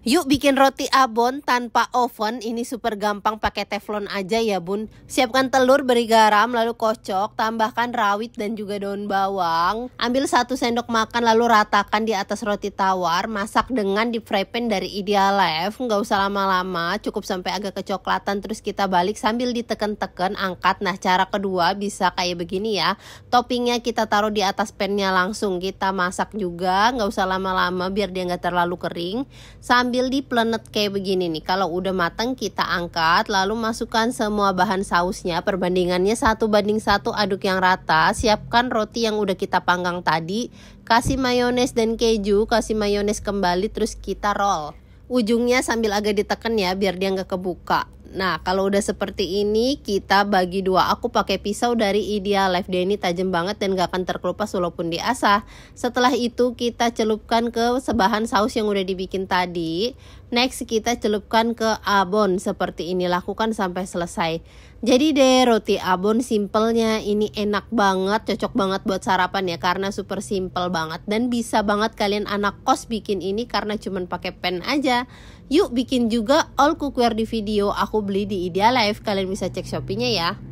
Yuk bikin roti abon tanpa oven. Ini super gampang pakai teflon aja ya bun. Siapkan telur, beri garam, lalu kocok. Tambahkan rawit dan juga daun bawang. Ambil satu sendok makan lalu ratakan di atas roti tawar. Masak dengan di fry pan dari Ideal Life. Nggak usah lama-lama, cukup sampai agak kecoklatan. Terus kita balik sambil diteken-teken, angkat. Nah cara kedua bisa kayak begini ya. Toppingnya kita taruh di atas pannya langsung. Kita masak juga, nggak usah lama-lama biar dia nggak terlalu kering. Sambil sambil di planet kayak begini nih. Kalau udah matang kita angkat lalu masukkan semua bahan sausnya. Perbandingannya satu banding satu aduk yang rata siapkan roti yang udah kita panggang tadi kasih mayones dan keju kasih mayones kembali terus kita roll. Ujungnya sambil agak ditekan ya biar dia nggak kebuka Nah, kalau udah seperti ini, kita bagi dua. Aku pakai pisau dari Ideal Life Day ini tajam banget dan gak akan terkelupas walaupun diasah. Setelah itu, kita celupkan ke sebahan saus yang udah dibikin tadi. Next, kita celupkan ke abon seperti ini. Lakukan sampai selesai. Jadi deh, roti abon simpelnya ini enak banget, cocok banget buat sarapan ya karena super simple banget dan bisa banget kalian anak kos bikin ini karena cuman pakai pen aja. Yuk bikin juga all cookware di video aku beli di Ideal Life. Kalian bisa cek Shopee-nya ya.